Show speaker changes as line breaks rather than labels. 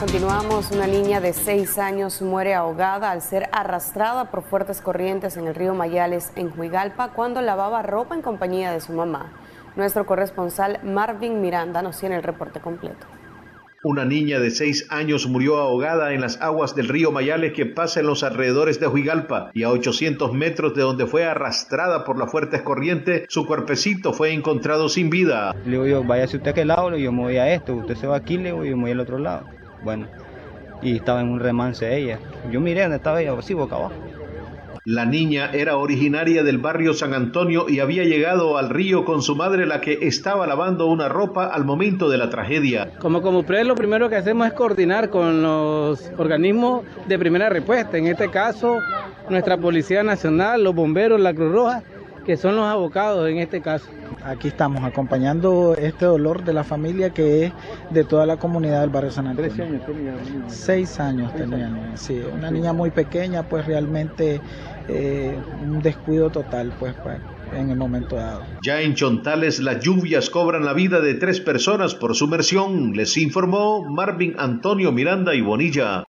Continuamos, una niña de 6 años muere ahogada al ser arrastrada por fuertes corrientes en el río Mayales en Huigalpa cuando lavaba ropa en compañía de su mamá. Nuestro corresponsal Marvin Miranda nos tiene el reporte completo.
Una niña de seis años murió ahogada en las aguas del río Mayales que pasa en los alrededores de Huigalpa y a 800 metros de donde fue arrastrada por las fuertes corrientes, su cuerpecito fue encontrado sin vida.
Le digo yo, váyase usted a aquel lado, yo me voy a esto, usted se va aquí, le digo yo me voy al otro lado. Bueno, y estaba en un remance ella. Yo miré donde estaba ella, así boca abajo.
La niña era originaria del barrio San Antonio y había llegado al río con su madre la que estaba lavando una ropa al momento de la tragedia.
Como Comupred lo primero que hacemos es coordinar con los organismos de primera respuesta, en este caso nuestra Policía Nacional, los bomberos, la Cruz Roja, que son los abocados en este caso.
Aquí estamos acompañando este dolor de la familia que es de toda la comunidad del barrio San Antonio.
años tenía
Seis años tenía, sí, una niña muy pequeña, pues realmente eh, un descuido total, pues, pues en el momento dado.
Ya en Chontales las lluvias cobran la vida de tres personas por sumersión, les informó Marvin Antonio Miranda y Bonilla.